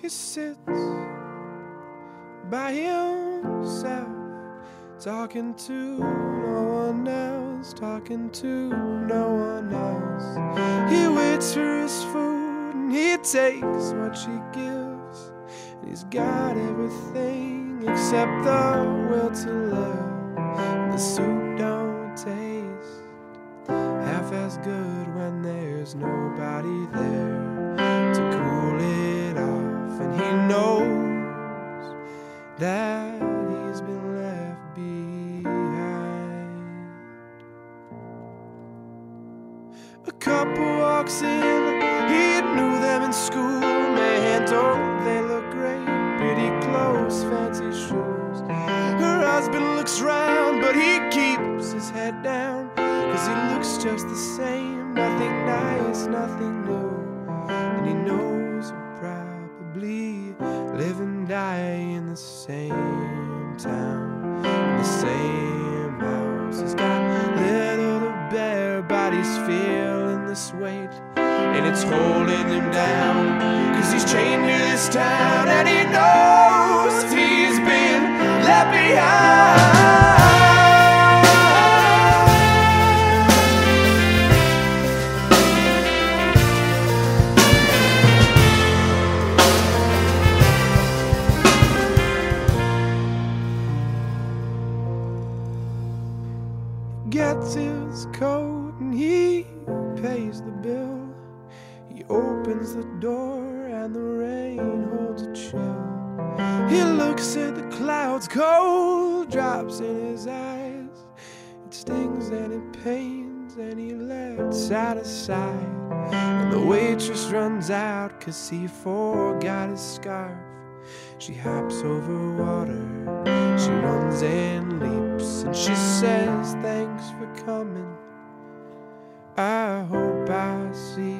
He sits by himself, talking to no one else, talking to no one else. He waits for his food and he takes what she gives. And he's got everything except the will to live. The soup don't taste half as good when there's nobody there he knows that he's been left behind. A couple walks in, he knew them in school. Man, don't they look great? Pretty clothes, fancy shoes. Her husband looks round, but he keeps his head down. Cause he looks just the same, nothing nice, nothing he's feeling this weight. And it's holding him down, cause he's chained to this town, and he knows gets his coat and he pays the bill. He opens the door and the rain holds a chill. He looks at the clouds, cold drops in his eyes. It stings and it pains and he lets out a sigh. And the waitress runs out cause he forgot his scarf. She hops over water, she runs and and she says, Thanks for coming. I hope I see